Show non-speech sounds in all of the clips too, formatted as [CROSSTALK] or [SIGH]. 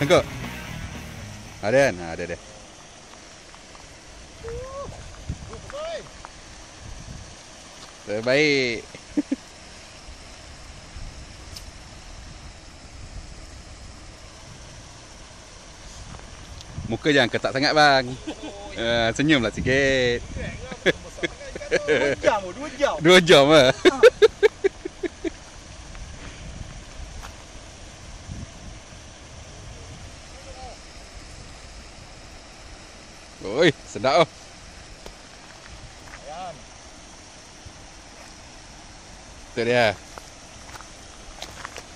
Ada kan? Ha, ada ada. Terbaik. [LAUGHS] Muka jangan ketak sangat bang. Uh, senyumlah sikit. Dua jam, dua jam. Dua jam lah. Oi, sedap oh. Ayam. Itu dia.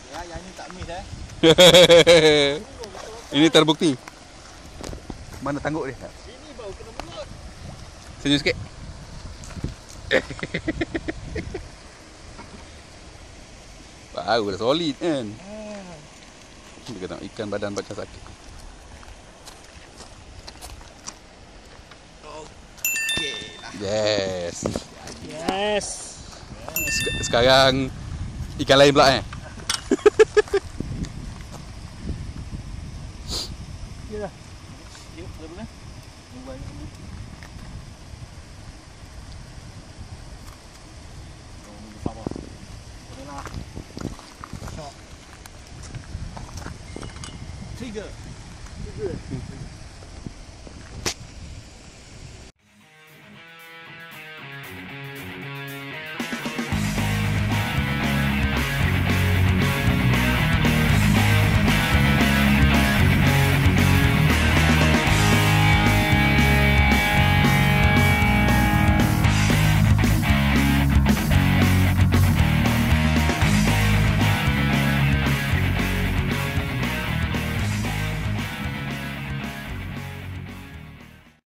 Ya, yang ni tak miss eh. [LAUGHS] Ini terbukti. Mana tangguk dia? Ini baru kena mulut. Senyum sikit. [LAUGHS] Baru dah solid kan. Dia kata ikan badan macam sakit. Yes. Yes. Sek- Sekarang ikan lain pula eh. Yuk, lah. Shot. Tiga.